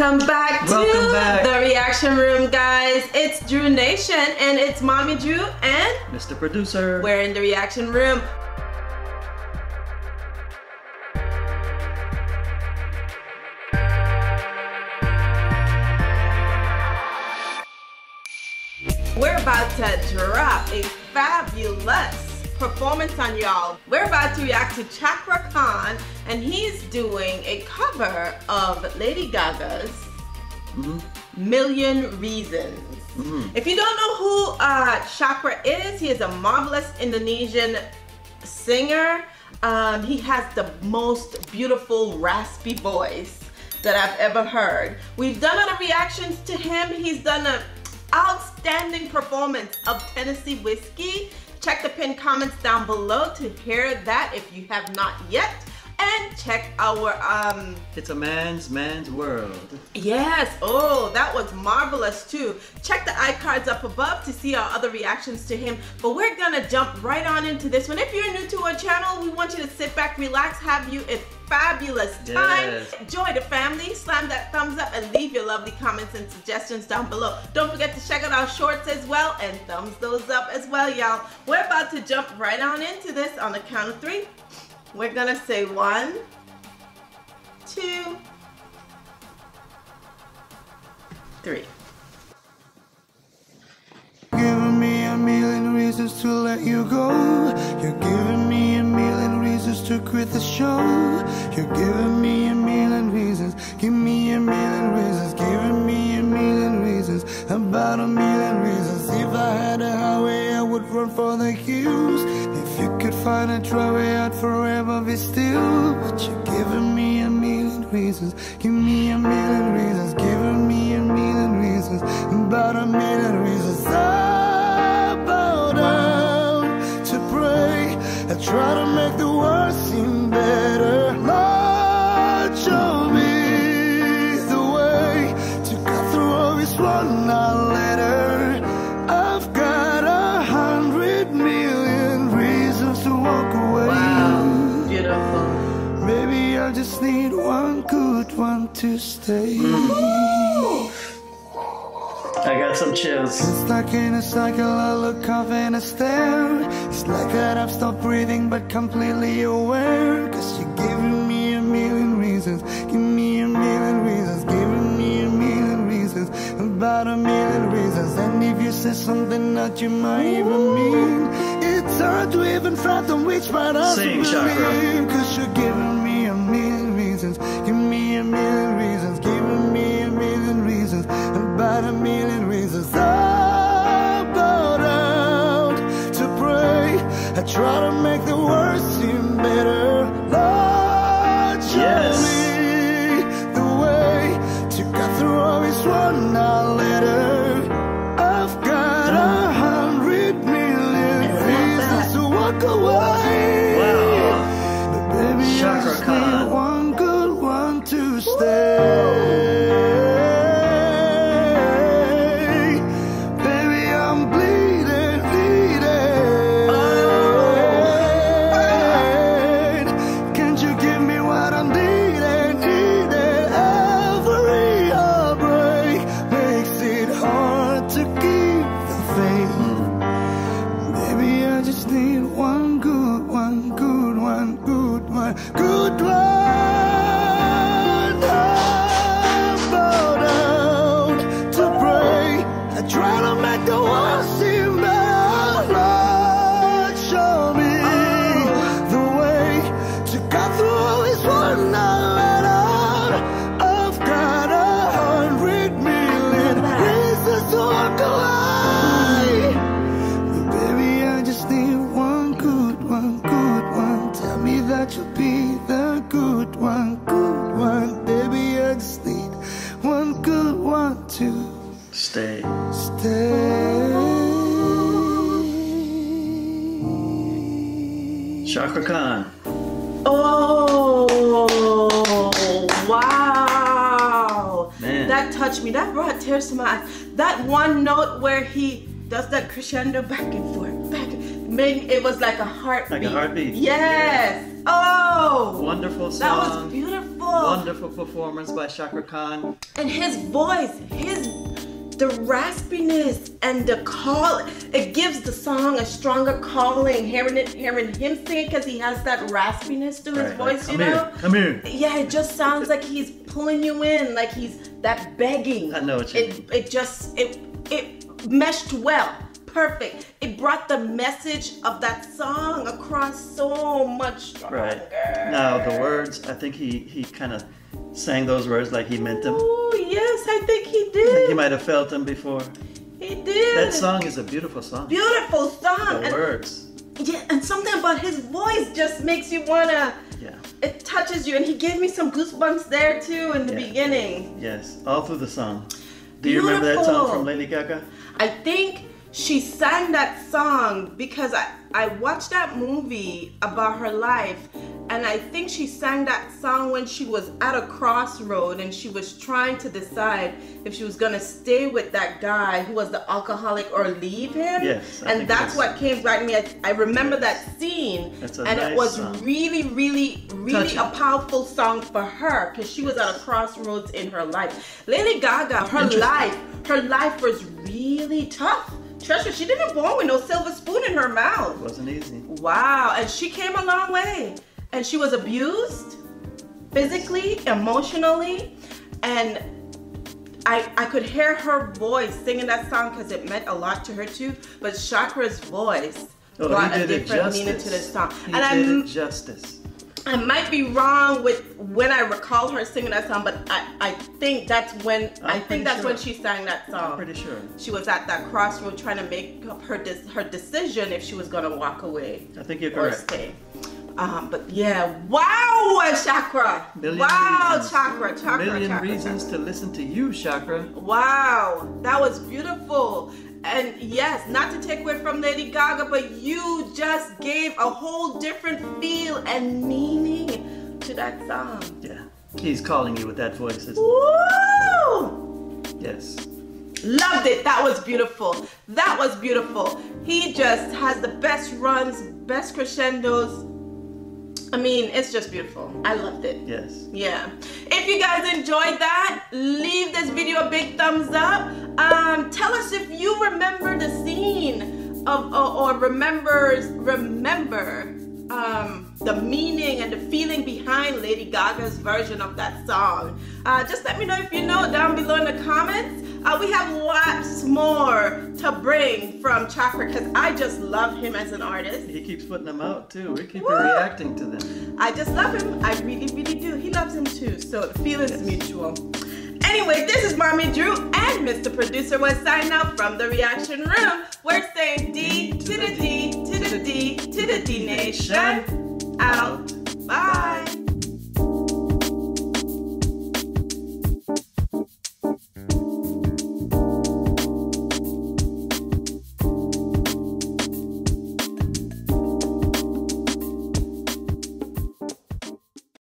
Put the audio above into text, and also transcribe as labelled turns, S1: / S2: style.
S1: Welcome back to
S2: Welcome back.
S1: the reaction room, guys. It's Drew Nation and it's Mommy Drew and
S2: Mr. Producer.
S1: we're in the reaction room. We're about to drop a fabulous performance on y'all. We're about to react to Cakra Khan and he's doing a cover of Lady Gaga's Million Reasons. If you don't know who uh, Chakra is, he is a marvelous Indonesian singer. Um, he has the most beautiful raspy voice that I've ever heard. We've done other reactions to him. He's done an outstanding performance of Tennessee Whiskey. Check the pinned comments down below to hear that if you have not yet. And check our um,
S2: It's a man's man's world.
S1: Yes, oh, that was marvelous too. Check the iCards up above to see our other reactions to him. But we're gonna jump right on into this one. If you're new to our channel, we want you to sit back, relax, have you a fabulous time.
S2: Yes.
S1: Enjoy the family, slam that thumbs up, and leave your lovely comments and suggestions down below. Don't forget to check out our shorts as well and thumbs those up as well, y'all. We're about to jump right on into this on the count of three. We're gonna say one, two, three.
S3: Giving me a million reasons to let you go. You're giving me a million reasons to quit the show. You're giving me a million reasons. Give me a million reasons. Giving me a million reasons. About a million reasons. If I had a highway, I would run for the hills. You could find a dry way, I'd forever be still. But you're giving me a million reasons. Give me a million reasons. Giving me a million reasons. About a million one to stay.
S2: I got some chills.
S3: Stuck in a cycle, I look off and I stare. It's like that I've stopped breathing, but completely aware. Cause you're giving me a million reasons. Give me a million reasons. Giving me a million reasons. About a million reasons. And if you say something that you might even mean, it's hard to even fathom which part I
S2: Sing,
S3: should
S2: Cakra.
S3: believe. Cause you're giving a million reasons. Giving me a million reasons. About a million reasons. I bow down to pray. I try to make the world seem better. Lord, show
S2: Yes.
S3: me the way to cut through all this one letter. I've got a hundred million reasons to walk away.
S2: Wow.
S3: But baby,
S2: Cakra
S3: I
S2: Khan.
S1: Oh, wow.
S2: Man.
S1: That touched me. That brought tears to my eyes. That one note where he does that crescendo back and forth, back. Made, it was like a heartbeat.
S2: Like a heartbeat.
S1: Yes. Oh.
S2: Wonderful song.
S1: That was beautiful.
S2: Wonderful performance by Chaka Khan.
S1: And his voice, his the raspiness and the call, it gives the song a stronger calling. Hearing it, hearing him sing it because he has that raspiness to his
S2: Right, like,
S1: voice,
S2: come
S1: you
S2: here,
S1: know.
S2: come here.
S1: Yeah, it just sounds like he's pulling you in, like he's that begging.
S2: I know what you
S1: it,
S2: mean.
S1: It just it it meshed well. Perfect. It brought the message of that song across so much stronger.
S2: Right. Now the words, I think he he kind of sang those words like he meant them.
S1: Oh yes, I think he did.
S2: I think he might have felt them before.
S1: He did.
S2: That song is a beautiful song.
S1: Beautiful song.
S2: The
S1: And,
S2: words.
S1: yeah, and something about his voice just makes you wanna.
S2: Yeah.
S1: It touches you, and he gave me some goosebumps there too in the
S2: Yeah.
S1: beginning.
S2: Yes. All through the song. Do you remember that song from Lady Gaga?
S1: I think she sang that song because I, I watched that movie about her life and I think she sang that song when she was at a crossroad and she was trying to decide if she was gonna stay with that guy who was the alcoholic or leave him.
S2: Yes, I
S1: and that's
S2: that's-
S1: what came back to me. I, I remember that scene and it was
S2: song.
S1: really, really, really
S2: Touching.
S1: a powerful song for her because she was at a crossroads in her life. Lady Gaga, her life, her life was really tough. Treasure, she didn't born with no silver spoon in her mouth.
S2: It Wasn't easy.
S1: Wow, and she came a long way. And she was abused physically, emotionally, and I I could hear her voice singing that song because it meant a lot to her too. But Cakra's voice
S2: Oh,
S1: brought a different meaning to this song.
S2: He
S1: and
S2: did
S1: I'm
S2: it justice.
S1: I might be wrong with when I recall her singing that song, but I, I think that's when
S2: I'm
S1: i think that's
S2: sure.
S1: when she sang that song.
S2: I'm pretty sure.
S1: She was at that crossroad trying to make up her dis- her decision if she was gonna walk away
S2: I think you're
S1: or
S2: correct.
S1: stay. Um, but yeah, wow, Cakra,
S2: Million
S1: wow,
S2: reasons.
S1: Cakra, Cakra,
S2: Million
S1: Cakra,
S2: reasons to listen to you, Cakra.
S1: Wow, that was beautiful. And yes, not to take away from Lady Gaga, but you just gave a whole different feel and meaning to that song.
S2: Yeah. He's calling you with that voice. Isn't
S1: Woo!
S2: Yes.
S1: Loved it. That was beautiful. That was beautiful. He just has the best runs, best crescendos. I mean, it's just beautiful. I loved it.
S2: Yes.
S1: Yeah. If you guys enjoyed that, leave this video a big thumbs up. Um, tell us if you remember the scene of or, or remembers remember um, the meaning and the feeling behind Lady Gaga's version of that song. Uh, just let me know if you know down below in the comments. Uh, we have lots more to bring from Cakra because I just love him as an artist.
S2: He keeps putting them out too. We keep
S1: Woo!
S2: reacting to them.
S1: I just love him. I really, really do. He loves him too. So the feeling's mutual. Anyway, this is Mommy Drew and Mr. Producer was signing out from the reaction room. We're saying D to the D to the D to the D Nation. Out.